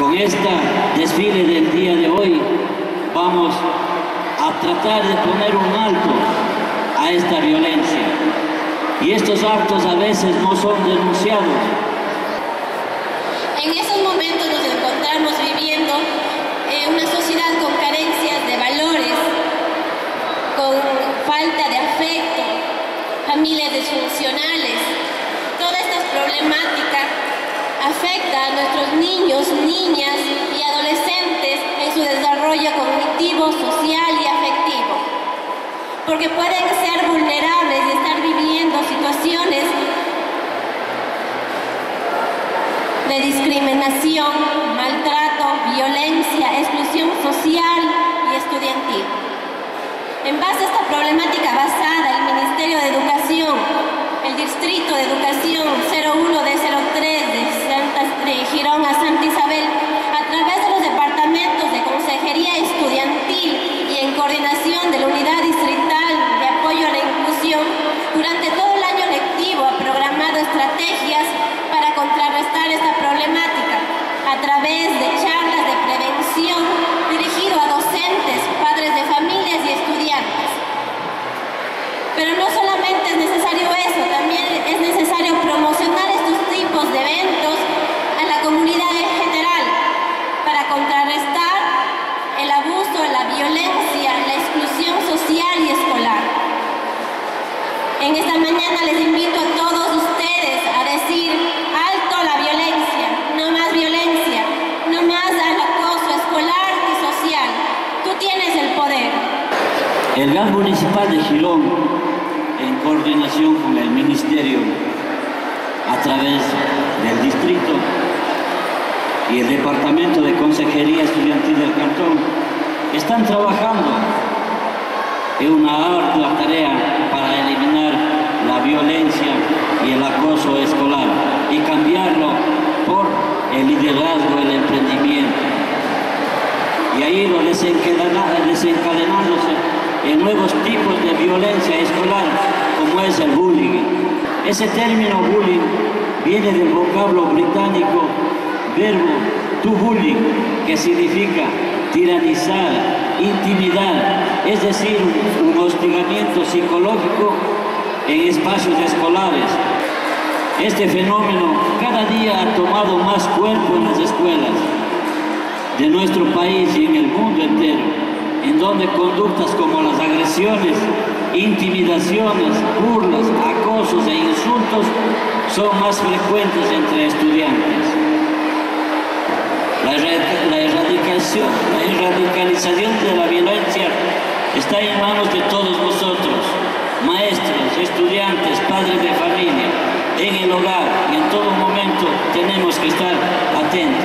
Con esta desfile del día de hoy vamos a tratar de poner un alto a esta violencia. Y estos actos a veces no son denunciados. En estos momentos nos encontramos viviendo eh, una sociedad con carencias de valores, con falta de afecto, familias disfuncionales. Toda esta problemática afecta a nuestros niños, niñas y adolescentes en su desarrollo cognitivo, social y afectivo, porque pueden ser vulnerables y estar viviendo situaciones de discriminación, maltrato, violencia, exclusión social y estudiantil. En base a esta problemática basada, el Ministerio de Educación, el Distrito de Educación 01 de A Santa Isabel, a través de los departamentos de Consejería Estudiantil y en coordinación de la Unidad Distrital de Apoyo a la Inclusión, durante todo el año lectivo ha programado estrategias para contrarrestar esta problemática a través de prevención dirigido a docentes, padres de familias y estudiantes. Pero no solamente es necesario eso, también es necesario promocionar estos tipos de eventos a la comunidad en general para contrarrestar el abuso, la violencia, la exclusión social y escolar. En esta mañana les invito a todos ustedes a decir alto a la violencia, no más violencia, no más al acoso escolar y social. Tú tienes el poder. El GAN municipal de Girón, en coordinación con el Ministerio, a través del distrito y el Departamento de Consejería Estudiantil del Cantón, están trabajando en una ardua tarea violencia y el acoso escolar y cambiarlo por el liderazgo, el emprendimiento. Y ahí lo desencadenándose en nuevos tipos de violencia escolar, como es el bullying. Ese término bullying viene del vocablo británico verbo to bullying, que significa tiranizar, intimidar, es decir, un hostigamiento psicológico en espacios escolares. Este fenómeno cada día ha tomado más cuerpo en las escuelas de nuestro país y en el mundo entero, en donde conductas como las agresiones, intimidaciones, burlas, acosos e insultos son más frecuentes entre estudiantes. La, la, erradicación, la erradicalización de la violencia está en manos de todos padres de familia, en el hogar y en todo momento tenemos que estar atentos.